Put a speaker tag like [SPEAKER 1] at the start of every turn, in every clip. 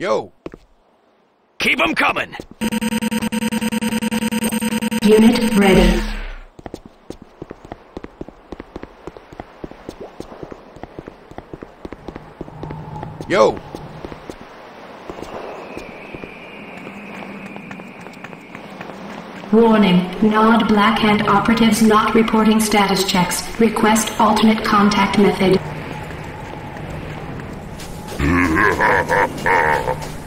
[SPEAKER 1] Yo.
[SPEAKER 2] Keep 'em coming.
[SPEAKER 3] Unit ready.
[SPEAKER 1] Yo.
[SPEAKER 3] Warning, Nod Black Hand operatives not reporting status checks. Request alternate contact method.
[SPEAKER 4] Blood.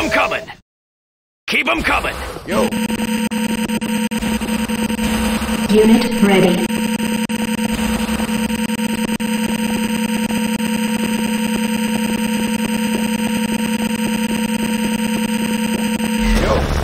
[SPEAKER 2] Keep 'em coming. Keep 'em coming.
[SPEAKER 1] Yo.
[SPEAKER 3] Unit ready.
[SPEAKER 1] Yo.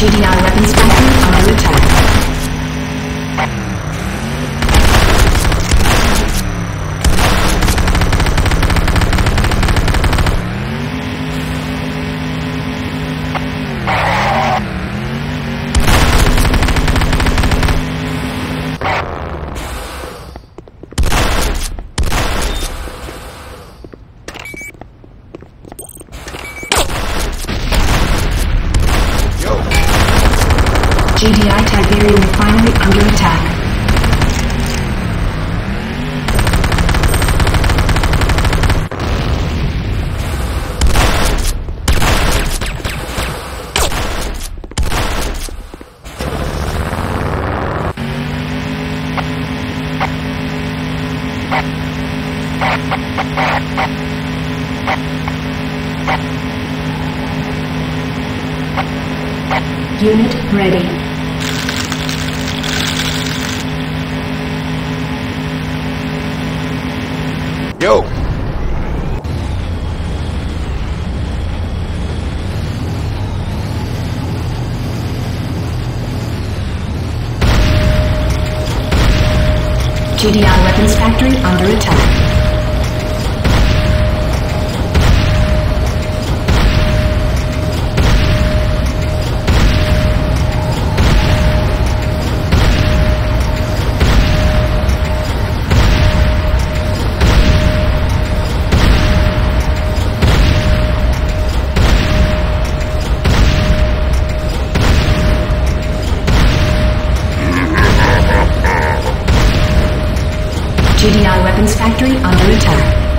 [SPEAKER 3] GDI weapons under attack.
[SPEAKER 1] Yo.
[SPEAKER 3] GDI Tiberium refinery under attack. Unit ready.
[SPEAKER 1] Yo.
[SPEAKER 3] GDI weapons factory under attack. GDI weapons factory under attack.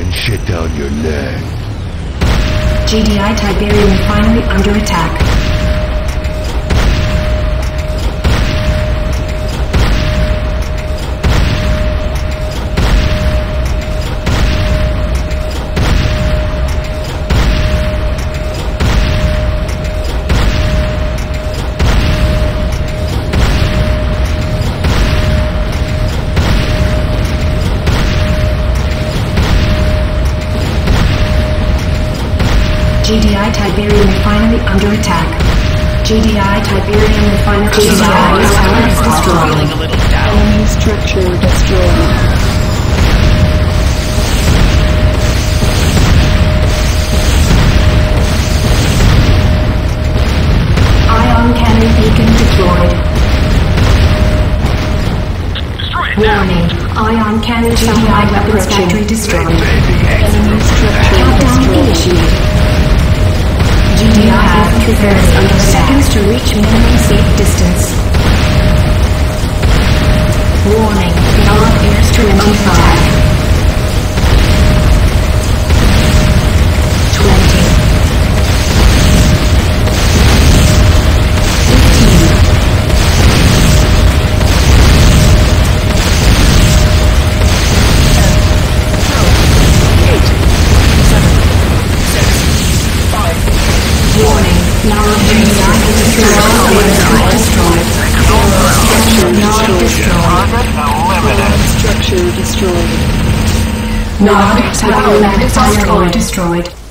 [SPEAKER 4] And shit down your neck.
[SPEAKER 3] GDI Tiberium refinery under attack. GDI Tiberium Refinery under attack. GDI Tiberium Refinery GDI Tower is destroyed.
[SPEAKER 5] Enemy structure destroyed.
[SPEAKER 3] Ion cannon beacon deployed. Warning. Ion cannon GDI weapons factory destroyed.
[SPEAKER 5] Enemy structure destroyed.
[SPEAKER 3] Countdown initiated. Under seconds to reach minimum safe distance. Warning, non-airs to 25. Not attack, destroyed. destroyed.